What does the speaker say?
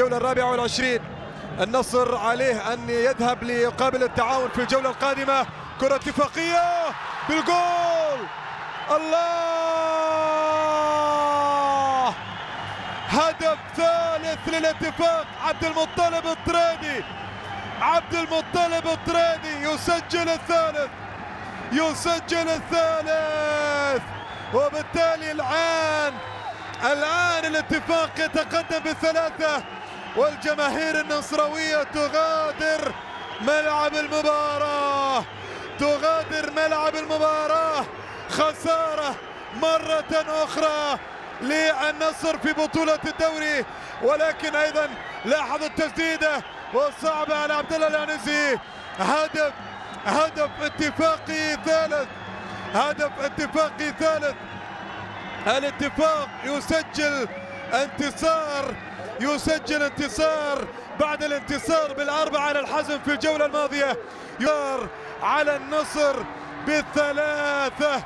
الجولة الرابعة والعشرين. النصر عليه أن يذهب ليقابل التعاون في الجولة القادمة. كرة اتفاقية بالجول. الله! هدف ثالث للاتفاق. عبد المطلب الطريدي عبد المطلب الطريدي يسجل الثالث. يسجل الثالث. وبالتالي الآن الآن الاتفاق يتقدم بثلاثة والجماهير النصراوية تغادر ملعب المباراة. تغادر ملعب المباراة. خسارة مرة أخرى للنصر في بطولة الدوري. ولكن أيضا لاحظ التسديدة والصعبة على عبد الله العنزي. هدف هدف اتفاقي ثالث. هدف اتفاقي ثالث. الاتفاق يسجل انتصار يسجل انتصار بعد الانتصار بالأربعة على الحزم في الجولة الماضية. يار على النصر بالثلاثة.